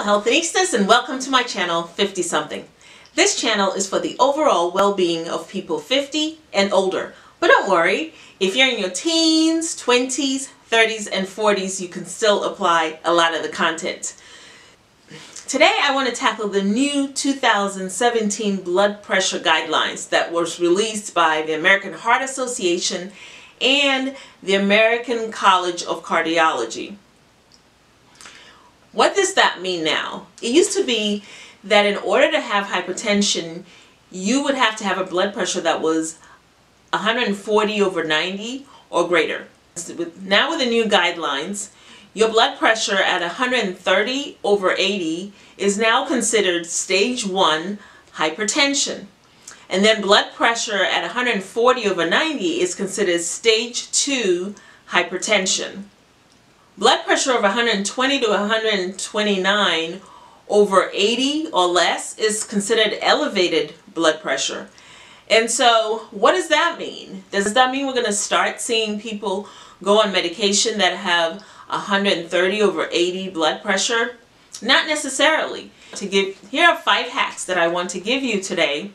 Hello Healthinistas and welcome to my channel 50 something. This channel is for the overall well-being of people 50 and older. But don't worry, if you're in your teens, 20s, 30s, and 40s, you can still apply a lot of the content. Today I want to tackle the new 2017 blood pressure guidelines that was released by the American Heart Association and the American College of Cardiology. What does that mean now? It used to be that in order to have hypertension, you would have to have a blood pressure that was 140 over 90 or greater. Now with the new guidelines, your blood pressure at 130 over 80 is now considered stage 1 hypertension. And then blood pressure at 140 over 90 is considered stage 2 hypertension. Blood pressure of 120 to 129 over 80 or less is considered elevated blood pressure. And so what does that mean? Does that mean we're going to start seeing people go on medication that have 130 over 80 blood pressure? Not necessarily. To give here are five hacks that I want to give you today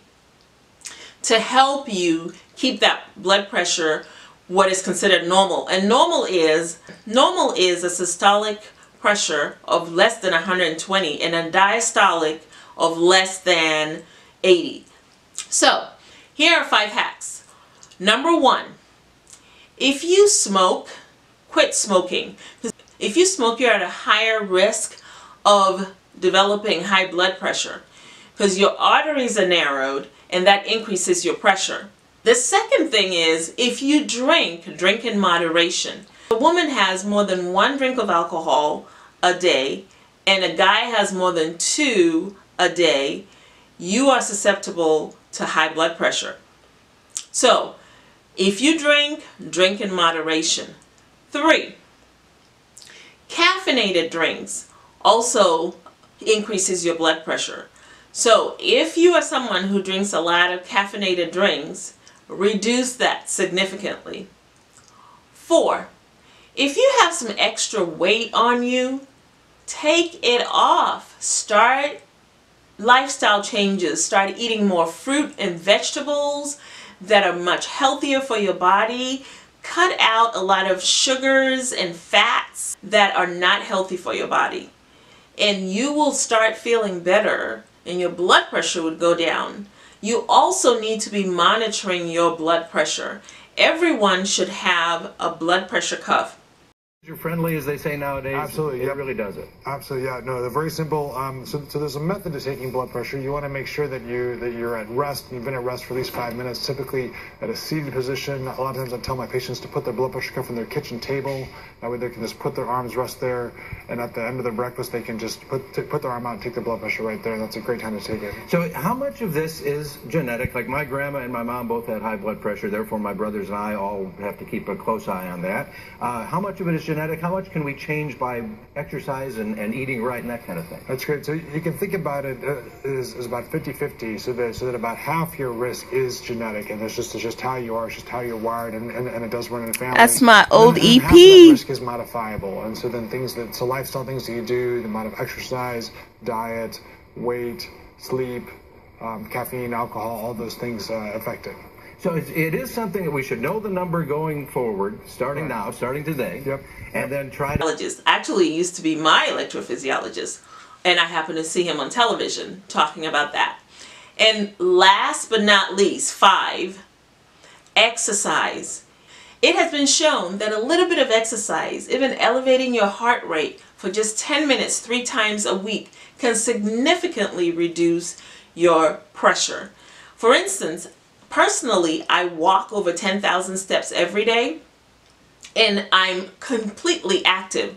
to help you keep that blood pressure what is considered normal. And normal is, normal is a systolic pressure of less than 120 and a diastolic of less than 80. So, here are five hacks. Number one, if you smoke, quit smoking. If you smoke, you're at a higher risk of developing high blood pressure because your arteries are narrowed and that increases your pressure. The second thing is if you drink, drink in moderation. A woman has more than one drink of alcohol a day and a guy has more than two a day, you are susceptible to high blood pressure. So, if you drink, drink in moderation. Three, caffeinated drinks also increases your blood pressure. So if you are someone who drinks a lot of caffeinated drinks, reduce that significantly. Four, if you have some extra weight on you, take it off. Start lifestyle changes. Start eating more fruit and vegetables that are much healthier for your body. Cut out a lot of sugars and fats that are not healthy for your body. And you will start feeling better and your blood pressure would go down. You also need to be monitoring your blood pressure. Everyone should have a blood pressure cuff User friendly, as they say nowadays. Absolutely, it yep. really does it. Absolutely, yeah. No, they're very simple. Um, so, so there's a method to taking blood pressure. You want to make sure that you that you're at rest. You've been at rest for at least five minutes, typically at a seated position. A lot of times, I tell my patients to put their blood pressure cuff on their kitchen table. That way, they can just put their arms rest there, and at the end of their breakfast, they can just put put their arm out and take their blood pressure right there. That's a great time to take it. So, how much of this is genetic? Like my grandma and my mom both had high blood pressure. Therefore, my brothers and I all have to keep a close eye on that. Uh, how much of it is genetic? How much can we change by exercise and, and eating right and that kind of thing? That's great. So you can think about it uh, as, as about 50-50, so that, so that about half your risk is genetic, and it's just, it's just how you are, it's just how you're wired, and, and, and it does run in the family. That's my old and, and EP. Half that risk is modifiable, and so then things that, so lifestyle things that you do, the amount of exercise, diet, weight, sleep, um, caffeine, alcohol, all those things uh, affect it. So it's, it is something that we should know the number going forward, starting Right. now, starting today. Yep. And then try to. physiologist. Actually, he used to be my electrophysiologist, and I happened to see him on television talking about that. And last but not least, five, exercise. It has been shown that a little bit of exercise, even elevating your heart rate for just 10 minutes three times a week, can significantly reduce your pressure. For instance, personally, I walk over 10,000 steps every day and I'm completely active.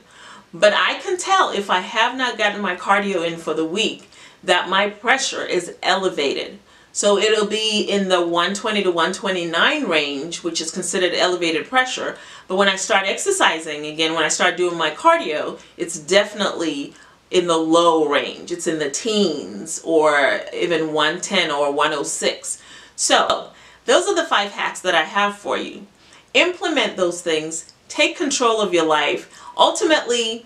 But I can tell if I have not gotten my cardio in for the week that my pressure is elevated. So it'll be in the 120 to 129 range, which is considered elevated pressure. But when I start exercising again, when I start doing my cardio, it's definitely in the low range. It's in the teens or even 110 or 106. So those are the five hacks that I have for you. Implement those things. Take control of your life. Ultimately,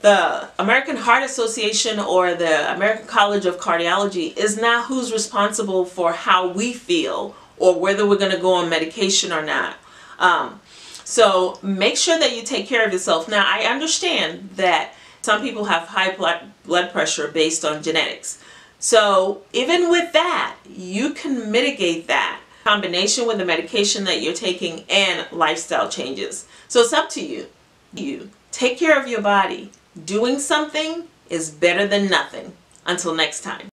the American Heart Association or the American College of Cardiology is not who's responsible for how we feel or whether we're going to go on medication or not. Um, so make sure that you take care of yourself. Now, I understand that some people have high blood pressure based on genetics. So even with that, you can mitigate that combination with the medication that you're taking and lifestyle changes. So it's up to you. You take care of your body. Doing something is better than nothing. Until next time.